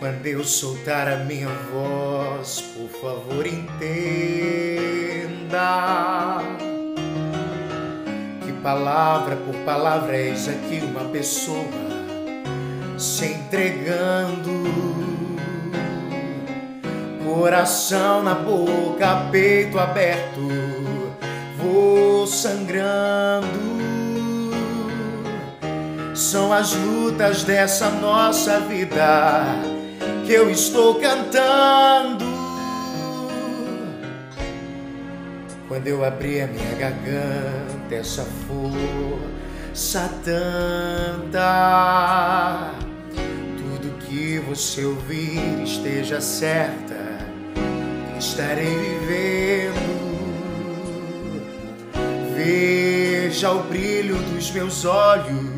Quando eu soltar a minha voz, por favor entenda que palavra por palavra eis aqui uma pessoa se entregando, coração na boca, peito aberto, vou sangrando. São as lutas dessa nossa vida que eu estou cantando. Quando eu abri a minha garganta, essa força tanta. Tudo que você ouvir esteja certa, estarei vivendo. Veja o brilho dos meus olhos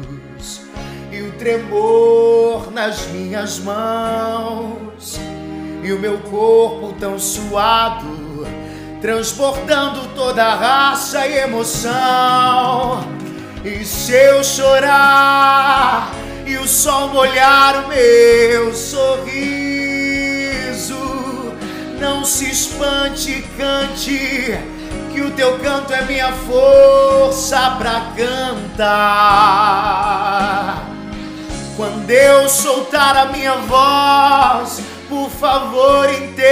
tremor nas minhas mãos e o meu corpo tão suado, transportando toda a raça e emoção. E se eu chorar e o sol molhar o meu sorriso, não se espante, cante, que o teu canto é minha força pra cantar. Eu soltar a minha voz, por favor entenda.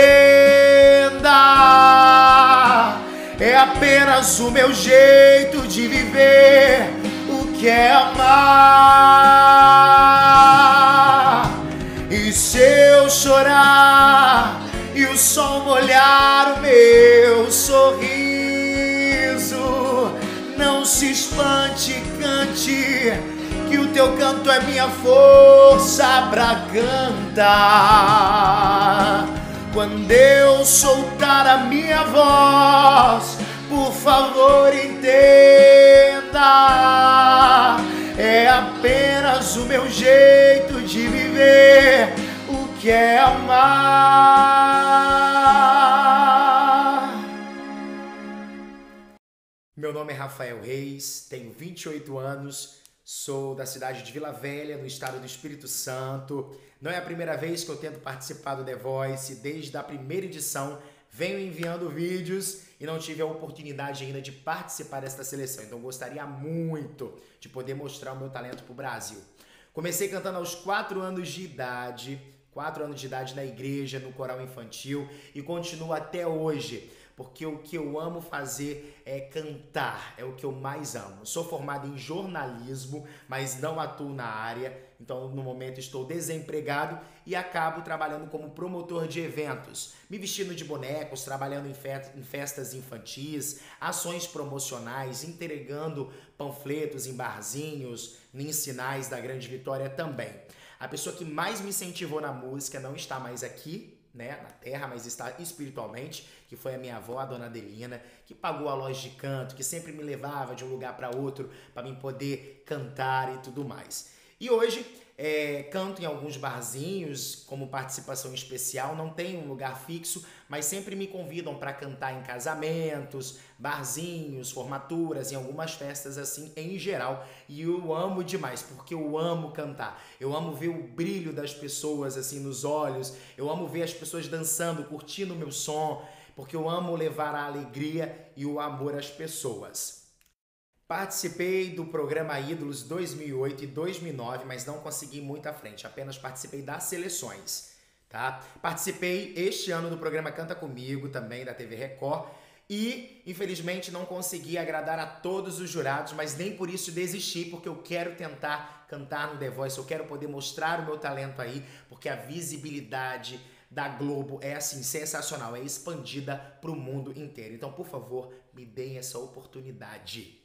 É apenas o meu jeito de viver o que é amar. E se eu chorar e o sol molhar o meu sorriso, não se espante, cante teu canto é minha força pra cantar. Quando eu soltar a minha voz, por favor entenda. É apenas o meu jeito de viver o que é amar. Meu nome é Rafael Reis, tenho 28 anos Sou da cidade de Vila Velha, no estado do Espírito Santo. Não é a primeira vez que eu tento participar do The Voice, desde a primeira edição venho enviando vídeos e não tive a oportunidade ainda de participar desta seleção. Então gostaria muito de poder mostrar o meu talento para o Brasil. Comecei cantando aos 4 anos de idade, 4 anos de idade na igreja, no coral infantil e continuo até hoje porque o que eu amo fazer é cantar, é o que eu mais amo. Sou formado em jornalismo, mas não atuo na área, então no momento estou desempregado e acabo trabalhando como promotor de eventos, me vestindo de bonecos, trabalhando em festas infantis, ações promocionais, entregando panfletos em barzinhos, em sinais da Grande Vitória também. A pessoa que mais me incentivou na música não está mais aqui, né, na terra, mas está espiritualmente, que foi a minha avó, a dona Adelina, que pagou a loja de canto, que sempre me levava de um lugar para outro para mim poder cantar e tudo mais. E hoje é, canto em alguns barzinhos como participação especial, não tenho um lugar fixo, mas sempre me convidam para cantar em casamentos, barzinhos, formaturas, em algumas festas assim em geral. E eu amo demais, porque eu amo cantar. Eu amo ver o brilho das pessoas assim nos olhos, eu amo ver as pessoas dançando, curtindo o meu som, porque eu amo levar a alegria e o amor às pessoas. Participei do programa Ídolos 2008 e 2009, mas não consegui muito à frente, apenas participei das seleções, tá? Participei este ano do programa Canta Comigo, também da TV Record, e infelizmente não consegui agradar a todos os jurados, mas nem por isso desisti, porque eu quero tentar cantar no The Voice, eu quero poder mostrar o meu talento aí, porque a visibilidade da Globo é assim sensacional, é expandida para o mundo inteiro. Então, por favor, me deem essa oportunidade.